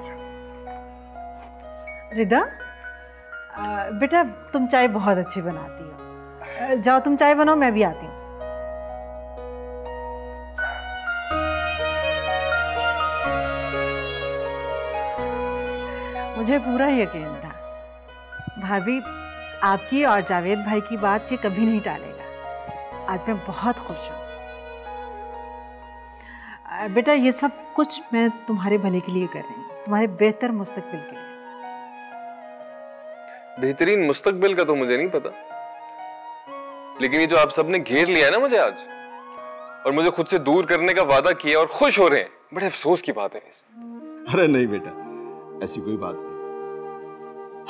जी। रिदा बेटा, तुम चाय बहुत अच्छी बनाती हो। जाओ, तुम चाय बनाओ, मैं भी आती हूँ। मुझे पूरा यकीन था। भाभी, आपकी और जावेद भाई की बात ये कभी नहीं टालेगा। आज मैं बहुत खुश हूँ। बेटा, ये सब कुछ मैं तुम्हारे भले के लिए कर रही हूँ तुम्हारे बेहतर मुस्तकबिल के लिए। बेहतरीन मुस्तकबिल का तो मुझे नहीं पता। लेकिन ये जो आप सबने घेर लिया है ना मुझे आज और मुझे खुद से दूर करने का वादा किया और खुश हो रहे हैं बड़े अफसोस की बात है अरे नहीं बेटा ऐसी कोई बात नहीं।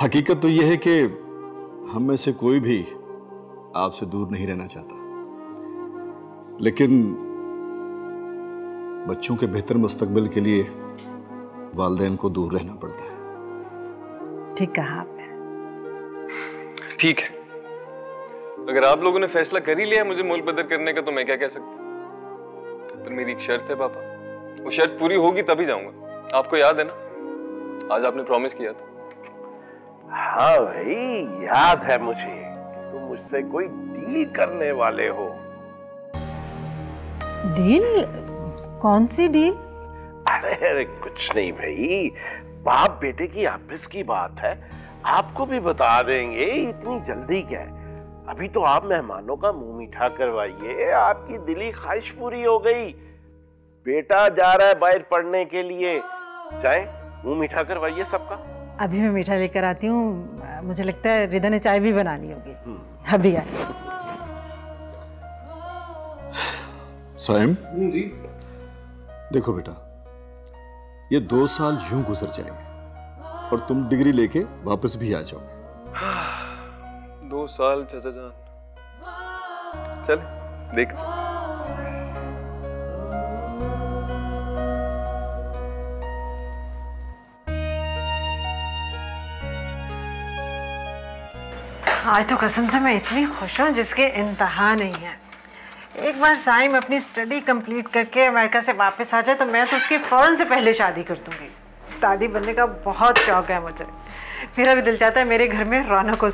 हकीकत तो यह है कि हम में से कोई भी आपसे दूर नहीं रहना चाहता। लेकिन बच्चों के बेहतर मुस्तकबिल के लिए वालदेन को दूर रहना पड़ता है। ठीक कहा आपने। ठीक है। अगर आप लोगों ने फैसला कर ही लिया है मुझे मुल्क बदर करने का तो मैं क्या कह सकता पर मेरी एक शर्त है पापा। वो शर्त पूरी होगी तभी जाऊँगा। आपको याद है ना? आज आपने प्रॉमिस किया था। हाँ भाई याद है मुझे तुम मुझसे कोई डील करने वाले हो। डील कौन सी डील? अरे अरे कुछ नहीं भाई। बाप बेटे की आपस की बात है। आपको भी बता देंगे इतनी जल्दी क्या है। अभी तो आप मेहमानों का मुँह मीठा करवाइए। आपकी दिली ख्वाहिश पूरी हो गई। बेटा जा रहा है बाहर पढ़ने के लिए। चाहे मुँह मीठा करवाइए सबका। अभी मैं मीठा लेकर आती हूँ। मुझे लगता है रिदा ने चाय भी बना ली होगी अभी आई साइम जी। देखो बेटा ये दो साल यूँ गुजर जाएँगे और तुम डिग्री लेके वापस भी आ जाओगे। दो साल चाचा जान। चल देखते हैं। आज तो कसम से मैं इतनी खुश हूँ जिसके इंतहा नहीं है। एक बार साइम अपनी स्टडी कंप्लीट करके अमेरिका से वापस आ जाए तो मैं तो उसकी फ़ौरन से पहले शादी कर दूँगी। दादी बनने का बहुत शौक है मुझे। मेरा भी दिल चाहता है मेरे घर में रौनक हो